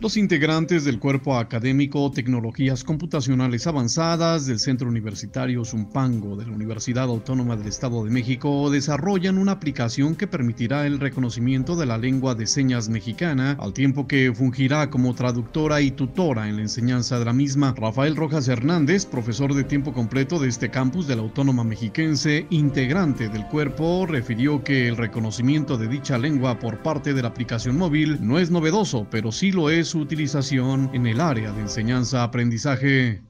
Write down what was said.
Los integrantes del cuerpo académico Tecnologías Computacionales Avanzadas del Centro Universitario Zumpango de la Universidad Autónoma del Estado de México desarrollan una aplicación que permitirá el reconocimiento de la lengua de señas mexicana, al tiempo que fungirá como traductora y tutora en la enseñanza de la misma. Rafael Rojas Hernández, profesor de tiempo completo de este campus de la Autónoma Mexiquense, integrante del cuerpo, refirió que el reconocimiento de dicha lengua por parte de la aplicación móvil no es novedoso, pero sí lo es su utilización en el área de enseñanza-aprendizaje.